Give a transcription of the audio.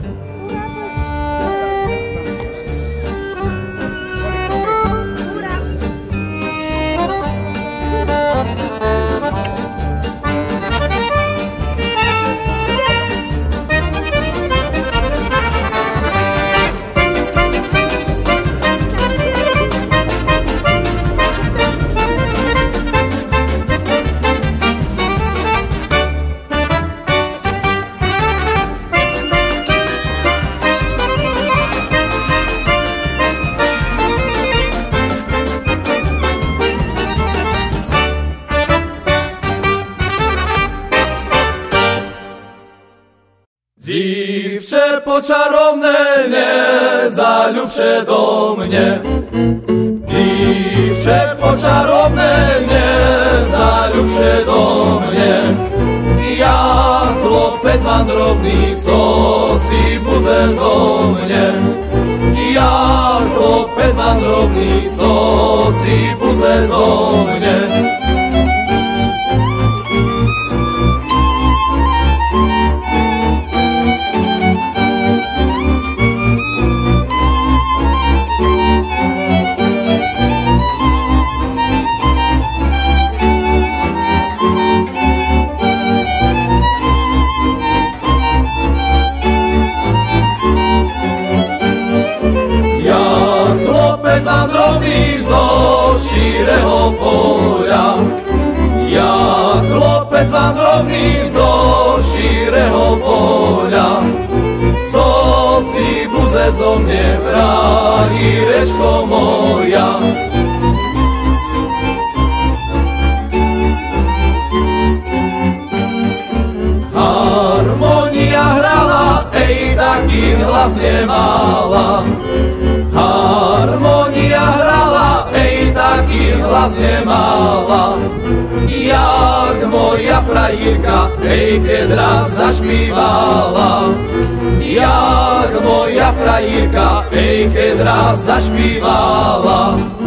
Ура! Dziwcze poczarowne, nie zalubsze do mnie. Dziwcze poczarowne, nie zalubsze do mnie. Ja chłopiec wandrowny, co ci budzę zo mnie. Ja chłopiec wandrowny, co ci budzę zo mnie. Wandrownik zo šíreho poľa. Ja chlopec wandrownik zo šíreho poľa. Co si buze zo mne vrahi, rečko moja. Harmonia hrala, ej, taký hlas nemala. Taký hlas nemala. Jak moja frajírka, ej, keď raz zašpívala. Jak moja frajírka, ej, keď raz zašpívala.